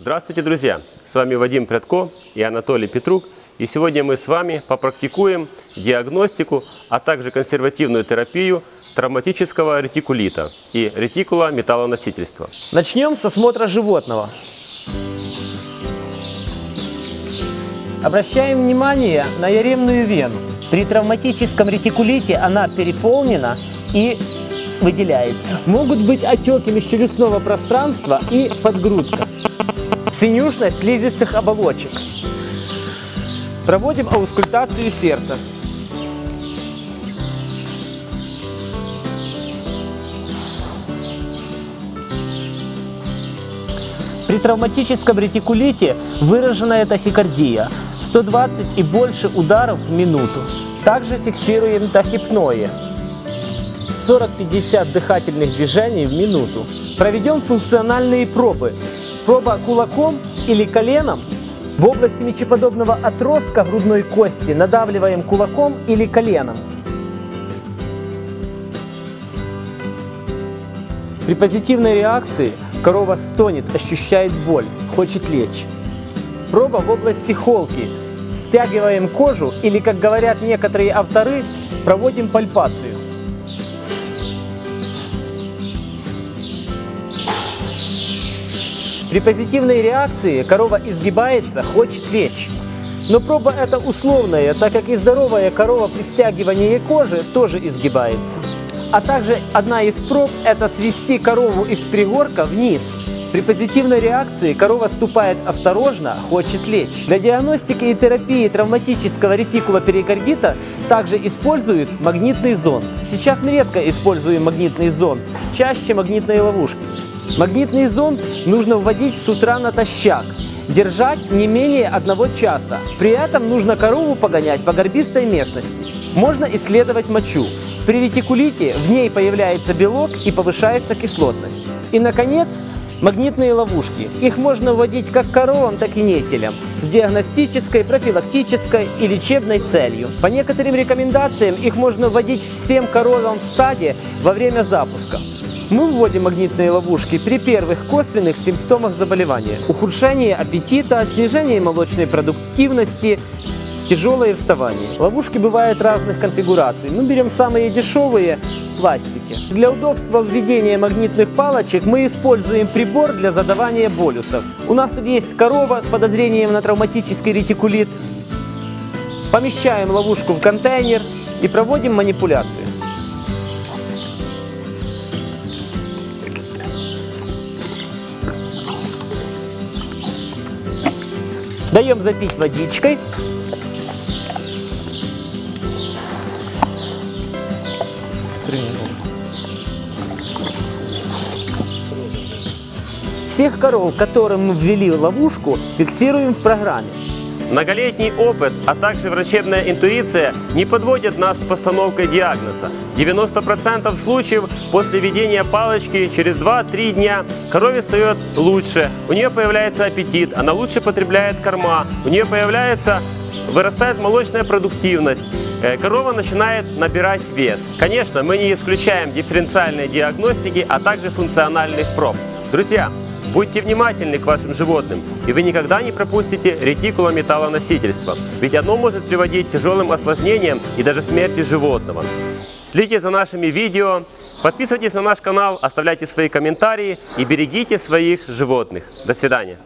Здравствуйте, друзья! С вами Вадим Прядко и Анатолий Петрук. И сегодня мы с вами попрактикуем диагностику, а также консервативную терапию травматического ретикулита и ретикула металлоносительства. Начнем с осмотра животного. Обращаем внимание на яремную вену. При травматическом ретикулите она переполнена и выделяется. Могут быть отеки межчелюстного пространства и подгрудка. Синюшность слизистых оболочек. Проводим аускультацию сердца. При травматическом ретикулите выраженная тахикардия 120 и больше ударов в минуту. Также фиксируем тахипное 40-50 дыхательных движений в минуту. Проведем функциональные пробы. Проба кулаком или коленом в области мечеподобного отростка грудной кости надавливаем кулаком или коленом. При позитивной реакции корова стонет, ощущает боль, хочет лечь. Проба в области холки. Стягиваем кожу или, как говорят некоторые авторы, проводим пальпацию. При позитивной реакции корова изгибается, хочет лечь. Но проба это условная, так как и здоровая корова при стягивании кожи тоже изгибается. А также одна из проб – это свести корову из пригорка вниз. При позитивной реакции корова ступает осторожно, хочет лечь. Для диагностики и терапии травматического ретикула перикардита также используют магнитный зонд. Сейчас мы редко используем магнитный зонд, чаще магнитные ловушки. Магнитный зонд нужно вводить с утра натощак, держать не менее одного часа. При этом нужно корову погонять по горбистой местности. Можно исследовать мочу. При ретикулите в ней появляется белок и повышается кислотность. И, наконец, магнитные ловушки. Их можно вводить как коровам, так и нетелям с диагностической, профилактической и лечебной целью. По некоторым рекомендациям их можно вводить всем коровам в стаде во время запуска. Мы вводим магнитные ловушки при первых косвенных симптомах заболевания. Ухудшение аппетита, снижение молочной продуктивности, тяжелое вставание. Ловушки бывают разных конфигураций. Мы берем самые дешевые в пластике. Для удобства введения магнитных палочек мы используем прибор для задавания болюсов. У нас тут есть корова с подозрением на травматический ретикулит. Помещаем ловушку в контейнер и проводим манипуляции. Даем запить водичкой. Всех коров, которым мы ввели ловушку, фиксируем в программе. Многолетний опыт, а также врачебная интуиция не подводят нас с постановкой диагноза. 90% случаев после введения палочки через 2-3 дня корове стает лучше, у нее появляется аппетит, она лучше потребляет корма, у нее появляется вырастает молочная продуктивность, э, корова начинает набирать вес. Конечно, мы не исключаем дифференциальной диагностики, а также функциональных проб. Друзья, Будьте внимательны к вашим животным, и вы никогда не пропустите ретикулометаллоносительство, ведь оно может приводить к тяжелым осложнениям и даже смерти животного. Следите за нашими видео, подписывайтесь на наш канал, оставляйте свои комментарии и берегите своих животных. До свидания.